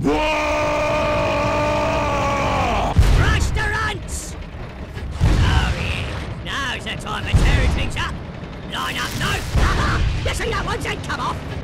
Rush the runts! Oh yeah, now's the time to tear things up. Line up, no! you see that one's head come off?